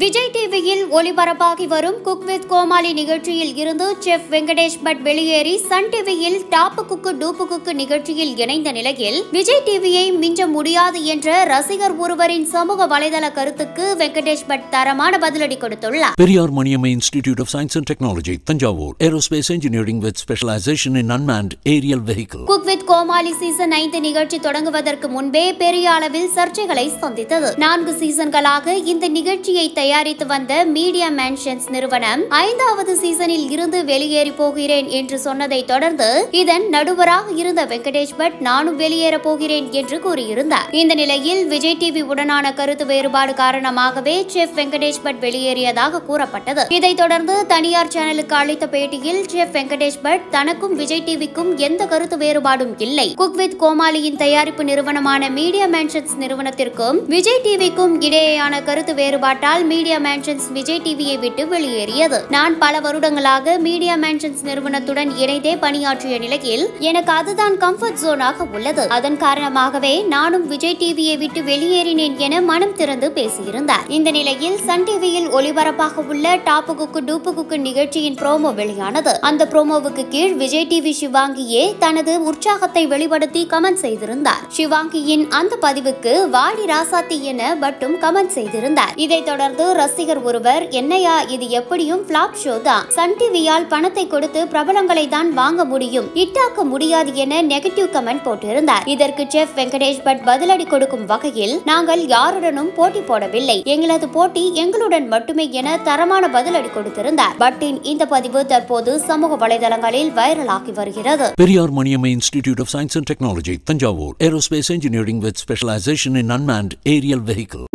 விஜய் டிவியில் ஒளிபரப்பாகி வரும் cook with கோமாளி நிகழ்ச்சியில் இருந்து செஃப் வெங்கடேஷ் பட் வெளியேறி சன் டிவியில் டாப்பு குக்கு டூப்பு குக்கு நிகழ்ச்சியில் இணைந்த நிலையில் விஜய் டிவியை மிஞ்ச முடியாது என்ற ரசிகர் ஒருவரின் சமூக வலைதள கருத்துக்கு வெங்கடேஷ் பட் தரமான பதிலடி கொடுத்துள்ளார் Periyar Maniamma Institute of Science and Technology, Tanjavur. Aerospace Engineering with specialization in unmanned aerial vehicle. Cook with Comali season ஐந்து நிகழ்ச்சி தொடங்குவதற்கு முன்பே பெரிய அளவில் சர்ச்சைகளை சந்தித்தது நான்கு சீசன்களாக இந்த நிகழ்ச்சியை தயாரித்து வந்த மீடியா மேன்ஷன்ஸ் நிறுவனம் ஐந்தாவது சீசனில் இருந்து வெளியேறி போகிறேன் என்று சொன்னதை தொடர்ந்து இதன் நடுவராக இருந்த வெங்கடேஷ் பட் நானும் வெளியேற போகிறேன் என்று கூறியிருந்தார். இந்த நிலையில் விஜய் டிவி உடனான கருத்து வேறுபாடு காரணமாகவே செஃப் வெங்கடேஷ் பட் வெளியேறியதாக கூறப்பட்டது. இதைத் தொடர்ந்து தனியார் சேனலுக்கு அளித்த பேட்டியில் செஃப் வெங்கடேஷ் பட் தனக்கும் விஜய் டிவிக்கும் எந்த கருத்து வேறுபாடும் இல்லை. குக் வித் கோமாளியின் தயாரிப்பு நிறுவனமான மீடியா மேன்ஷன்ஸ் நிறுவனத்திற்கும் விஜய் டிவிக்கும் இடையேயான கருத்து வேறுபாட்டால் மீடியா மேன்ஷன்ஸ் விஜய் டிவியை விட்டு வெளியேறியது. நான் பல வருடங்களாக மீடியா மேன்ஷன்ஸ் நிறுவனத்துடன் இணைந்தே பணியாற்றிய நிலையில் எனக்கு அதுதான் கம்ஃபர்ட் ஜோனாக உள்ளது. அதன் காரணமாகவே நானும் விஜய் டிவியை விட்டு வெளியேறினேன் என மனம் திறந்து பேசியிருந்தார். இந்த நிலையில் சன் டிவியில் ஒளிபரப்பாக உள்ள டாப்பு குக்கு டூப்பு குக்கு நிகழ்ச்சியின் ப்ரோமோ வெளியானது. அந்த ப்ரோமோவுக்கு கீழ் விஜய் டிவி சிவாங்கியே தனது உற்சாகத்தை வெளிப்படுத்தி கமெண்ட் செய்திருந்தார். சிவாங்கியின் அந்த பதிவுக்கு வாடி ராசாத்தி என பட்டும் கமெண்ட் செய்திருந்தார். இதைத் தொடர்ந்து ரசிகர் ஒருவர் என்னையா இது எப்படியும் பிளாப் ஷோ தான். சன் டிவியால் பணத்தை கொடுத்து பிரபலங்களை தான் வாங்க முடியும். இட்டாக்க முடியாது என நெகட்டிவ் கமெண்ட் போட்டிருந்தார். இதற்கு செஃப் வெங்கடேஷ் பட் பதிலடி கொடுக்கும் வகையில் நாங்கள் யாருடனும் போட்டி போடவில்லை. எங்களது போட்டி எங்களுடன் மட்டுமே என தரமான பதிலடி கொடுத்திருந்தார். பட்டின் இந்த பதிவு தற்போது சமூக வலைதளங்களில் வைரலாகி வருகிறது. Periyar Maniamma institute of science and technology Thanjavur. Aerospace engineering with specialisation in unmanned aerial vehicle